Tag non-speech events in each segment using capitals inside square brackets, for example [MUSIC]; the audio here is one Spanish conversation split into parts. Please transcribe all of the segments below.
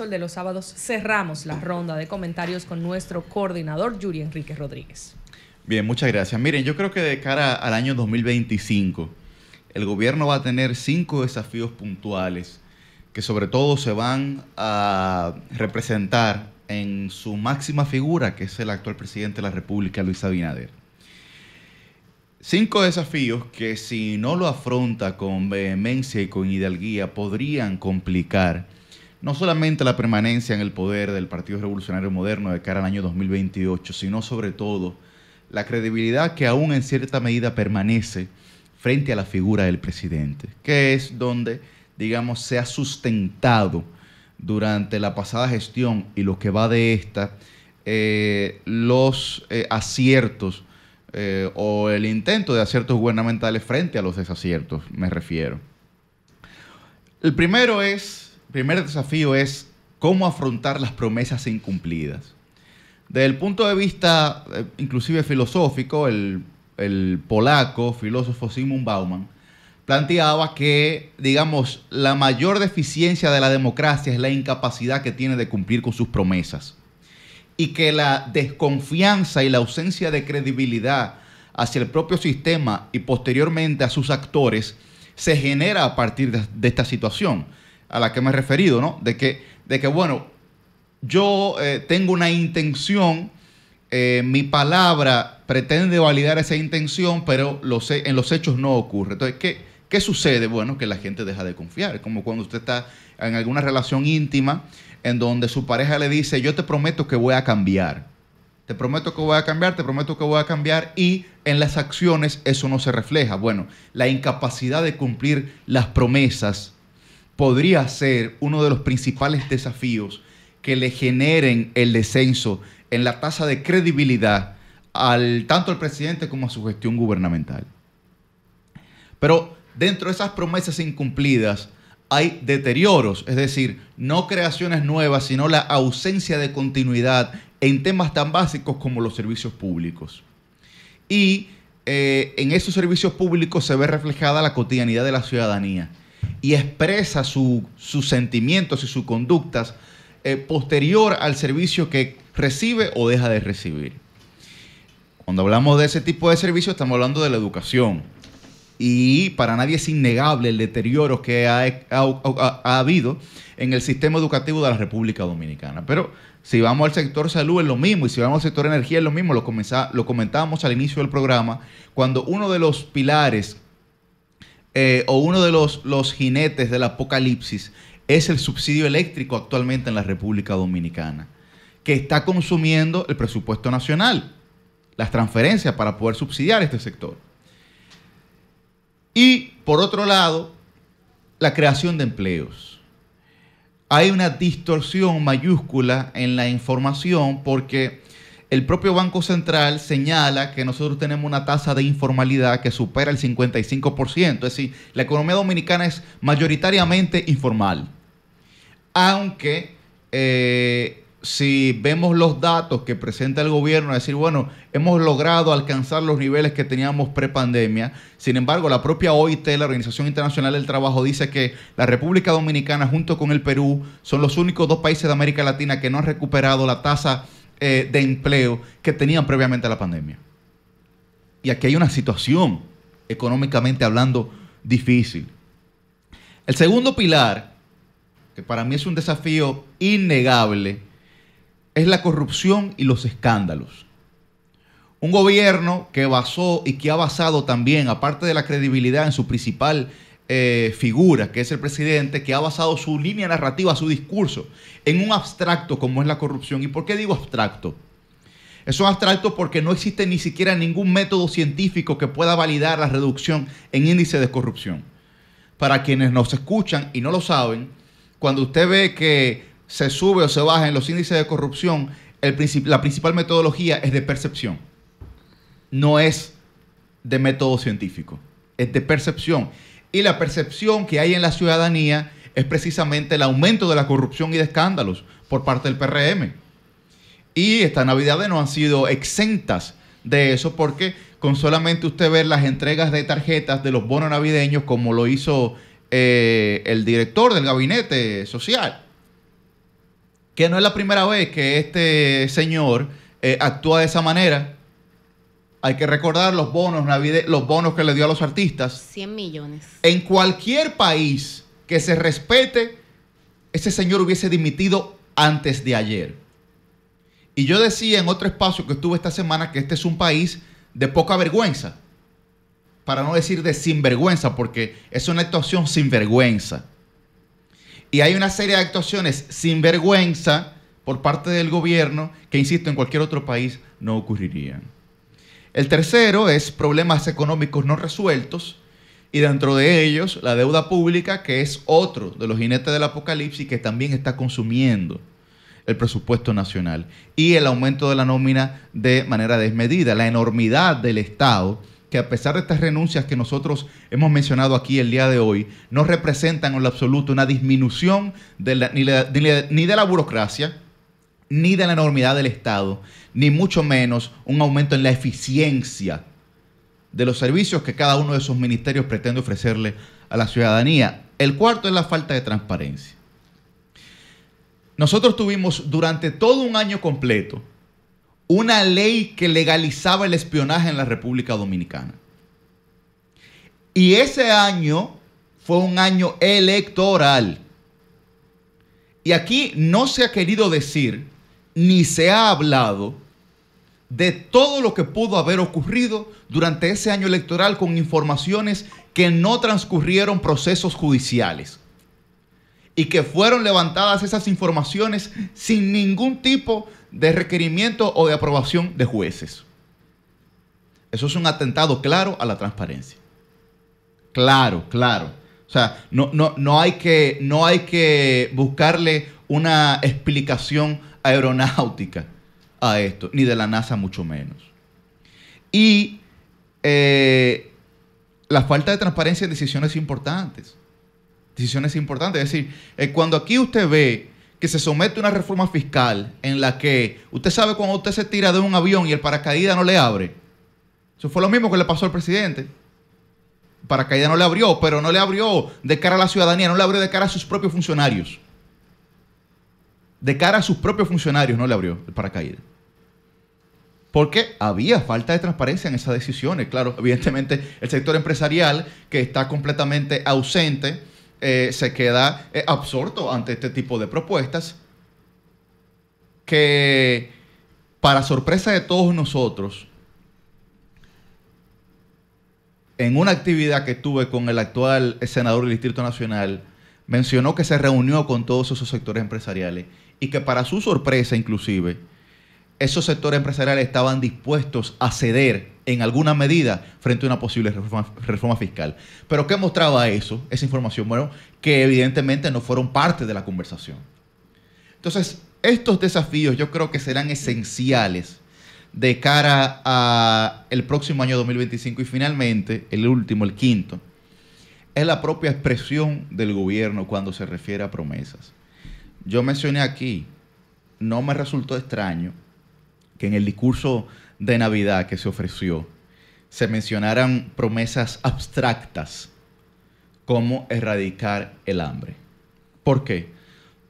Sol de los Sábados cerramos la ronda de comentarios con nuestro coordinador Yuri Enrique Rodríguez. Bien, muchas gracias. Miren, yo creo que de cara al año 2025, el gobierno va a tener cinco desafíos puntuales que sobre todo se van a representar en su máxima figura, que es el actual presidente de la República, Luis Abinader. Cinco desafíos que si no lo afronta con vehemencia y con hidalguía podrían complicar no solamente la permanencia en el poder del Partido Revolucionario Moderno de cara al año 2028, sino sobre todo la credibilidad que aún en cierta medida permanece frente a la figura del presidente, que es donde, digamos, se ha sustentado durante la pasada gestión y lo que va de esta, eh, los eh, aciertos eh, o el intento de aciertos gubernamentales frente a los desaciertos, me refiero. El primero es, primer desafío es cómo afrontar las promesas incumplidas. Desde el punto de vista eh, inclusive filosófico, el, el polaco filósofo Simon Bauman planteaba que, digamos, la mayor deficiencia de la democracia es la incapacidad que tiene de cumplir con sus promesas y que la desconfianza y la ausencia de credibilidad hacia el propio sistema y posteriormente a sus actores se genera a partir de, esta situación a la que me he referido, ¿no? De que, de que bueno, yo eh, tengo una intención, eh, mi palabra pretende validar esa intención, pero en los hechos no ocurre. Entonces, ¿qué, ¿qué sucede? Bueno, que la gente deja de confiar. Es como cuando usted está en alguna relación íntima en donde su pareja le dice, yo te prometo que voy a cambiar. Te prometo que voy a cambiar, te prometo que voy a cambiar y en las acciones eso no se refleja. Bueno, la incapacidad de cumplir las promesas podría ser uno de los principales desafíos que le generen el descenso en la tasa de credibilidad al tanto al presidente como a su gestión gubernamental. Pero dentro de esas promesas incumplidas, hay deterioros, es decir, no creaciones nuevas, sino la ausencia de continuidad en temas tan básicos como los servicios públicos. Y eh, en esos servicios públicos se ve reflejada la cotidianidad de la ciudadanía y expresa sus sentimientos y sus conductas eh, posterior al servicio que recibe o deja de recibir. Cuando hablamos de ese tipo de servicios estamos hablando de la educación, y para nadie es innegable el deterioro que ha, habido en el sistema educativo de la República Dominicana. Pero si vamos al sector salud es lo mismo y si vamos al sector energía es lo mismo, lo, lo comentábamos al inicio del programa, cuando uno de los pilares eh, o uno de los, los jinetes del apocalipsis es el subsidio eléctrico actualmente en la República Dominicana, que está consumiendo el presupuesto nacional, las transferencias para poder subsidiar este sector. Y por otro lado, la creación de empleos. Hay una distorsión mayúscula en la información porque el propio Banco Central señala que nosotros tenemos una tasa de informalidad que supera el 55%. Es decir, la economía dominicana es mayoritariamente informal. Aunque eh, si vemos los datos que presenta el gobierno, decir, bueno, hemos logrado alcanzar los niveles que teníamos pre-pandemia. Sin embargo, la propia OIT, la Organización Internacional del Trabajo, dice que la República Dominicana junto con el Perú son los únicos dos países de América Latina que no han recuperado la tasa eh, de empleo que tenían previamente a la pandemia. Y aquí hay una situación, económicamente hablando, difícil. El segundo pilar, que para mí es un desafío innegable, es la corrupción y los escándalos. Un gobierno que basó y que ha basado también, aparte de la credibilidad en su principal eh, figura, que es el presidente, que ha basado su línea narrativa, su discurso, en un abstracto como es la corrupción. ¿Y por qué digo abstracto? Es un abstracto porque no existe ni siquiera ningún método científico que pueda validar la reducción en índice de corrupción. Para quienes nos escuchan y no lo saben, cuando usted ve que se sube o se baja en los índices de corrupción, la principal metodología es de percepción. No es de método científico, es de percepción. Y la percepción que hay en la ciudadanía es precisamente el aumento de la corrupción y de escándalos por parte del PRM. Y estas navidades no han sido exentas de eso porque con solamente usted ver las entregas de tarjetas de los bonos navideños como lo hizo eh, el director del gabinete social, que no es la primera vez que este señor eh, actúa de esa manera. Hay que recordar los bonos los bonos que le dio a los artistas. 100 millones. En cualquier país que se respete, ese señor hubiese dimitido antes de ayer. Y yo decía en otro espacio que estuve esta semana que este es un país de poca vergüenza. Para no decir de sinvergüenza, porque es una actuación sin vergüenza. Y hay una serie de actuaciones sin vergüenza por parte del gobierno que, insisto, en cualquier otro país no ocurrirían. El tercero es problemas económicos no resueltos y dentro de ellos la deuda pública, que es otro de los jinetes del apocalipsis que también está consumiendo el presupuesto nacional y el aumento de la nómina de manera desmedida, la enormidad del Estado que a pesar de estas renuncias que nosotros hemos mencionado aquí el día de hoy, no representan en lo absoluto una disminución ni de la burocracia, ni de la enormidad del Estado, ni mucho menos un aumento en la eficiencia de los servicios que cada uno de esos ministerios pretende ofrecerle a la ciudadanía. El cuarto es la falta de transparencia. Nosotros tuvimos durante todo un año completo una ley que legalizaba el espionaje en la República Dominicana. Y ese año fue un año electoral. Y aquí no se ha querido decir, ni se ha hablado de todo lo que pudo haber ocurrido durante ese año electoral con informaciones que no transcurrieron procesos judiciales y que fueron levantadas esas informaciones sin ningún tipo de requerimiento o de aprobación de jueces. Eso es un atentado claro a la transparencia. Claro, claro. O sea, no, no, no, hay, que, no hay que buscarle una explicación aeronáutica a esto, ni de la NASA mucho menos. Y eh, la falta de transparencia en decisiones importantes. Decisiones importantes. Es decir, eh, cuando aquí usted ve que se somete una reforma fiscal en la que usted sabe cuando usted se tira de un avión y el paracaídas no le abre. Eso fue lo mismo que le pasó al presidente. El paracaídas no le abrió, pero no le abrió de cara a la ciudadanía, no le abrió de cara a sus propios funcionarios. De cara a sus propios funcionarios no le abrió el paracaídas. Porque había falta de transparencia en esas decisiones. Claro, evidentemente el sector empresarial, que está completamente ausente, eh, se queda eh, absorto ante este tipo de propuestas que, para sorpresa de todos nosotros, en una actividad que tuve con el actual senador del Distrito Nacional, mencionó que se reunió con todos esos sectores empresariales y que para su sorpresa inclusive, esos sectores empresariales estaban dispuestos a ceder en alguna medida frente a una posible reforma, fiscal. Pero ¿qué mostraba eso, esa información? Bueno, que evidentemente no fueron parte de la conversación. Entonces, estos desafíos yo creo que serán esenciales de cara al próximo año 2025 y finalmente, el último, el quinto, es la propia expresión del gobierno cuando se refiere a promesas. Yo mencioné aquí, no me resultó extraño que en el discurso de Navidad que se ofreció se mencionaran promesas abstractas como erradicar el hambre. ¿Por qué?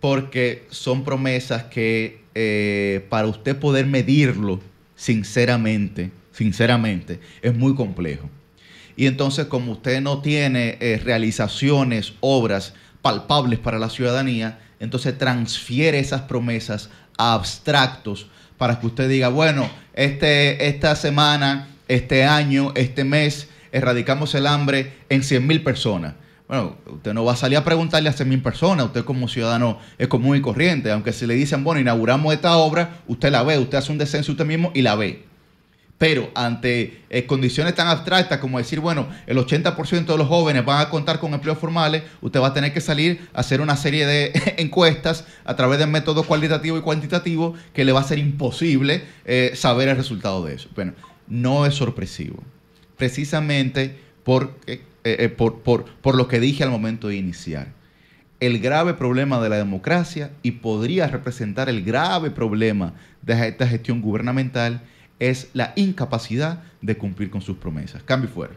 Porque son promesas que eh, para usted poder medirlo sinceramente, sinceramente, es muy complejo. Y entonces como usted no tiene eh, realizaciones, obras palpables para la ciudadanía, entonces transfiere esas promesas a abstractos para que usted diga, bueno, este, esta semana, este año, este mes, erradicamos el hambre en 100 mil personas. Bueno, usted no va a salir a preguntarle a 100 mil personas, usted como ciudadano es común y corriente, aunque si le dicen, bueno, inauguramos esta obra, usted la ve, usted hace un descenso usted mismo y la ve. Pero ante eh, condiciones tan abstractas como decir, bueno, el 80% de los jóvenes van a contar con empleos formales, usted va a tener que salir a hacer una serie de [LAUGHS] encuestas a través de métodos cualitativos y cuantitativos que le va a ser imposible eh, saber el resultado de eso. Bueno, no es sorpresivo. Precisamente eh, por, por lo que dije al momento de iniciar. El grave problema de la democracia y podría representar el grave problema de esta gestión gubernamental es la incapacidad de cumplir con sus promesas. Cambio fuera.